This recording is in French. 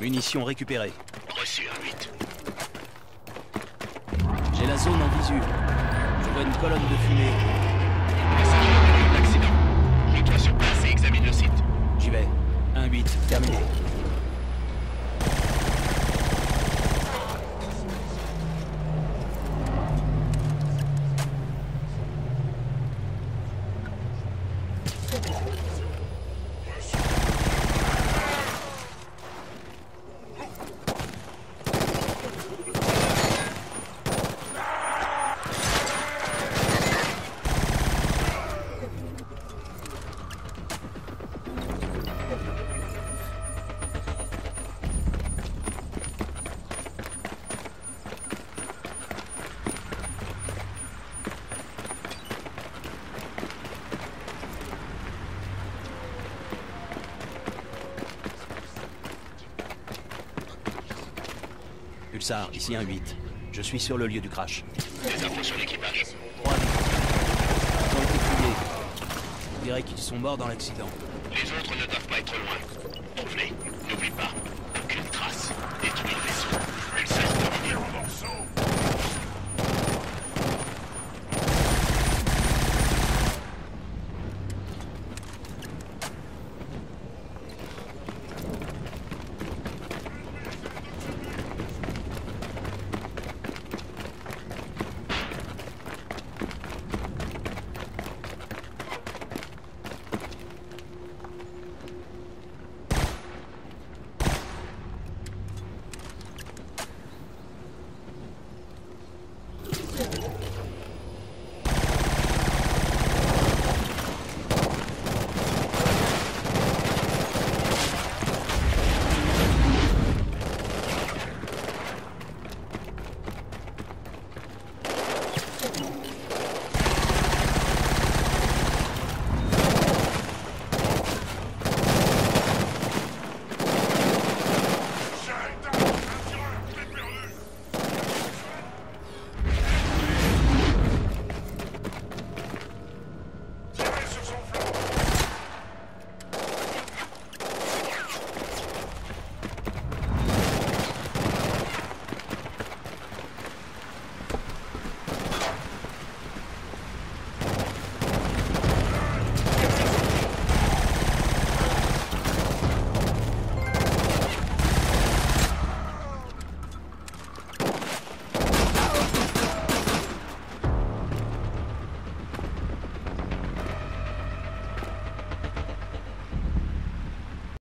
Munitions récupérées. Reçu un 8. J'ai la zone en visu. Je vois une colonne de fumée. L'accident. Rends-toi sur place et examine le site. J'y vais. 1-8, terminé. Pulsar, ici un 8. Je suis sur le lieu du crash. Des infos sur l'équipage. Ils ont été. On dirait qu'ils sont morts dans l'accident. Les autres ne doivent pas être loin. Ronflez, n'oublie pas.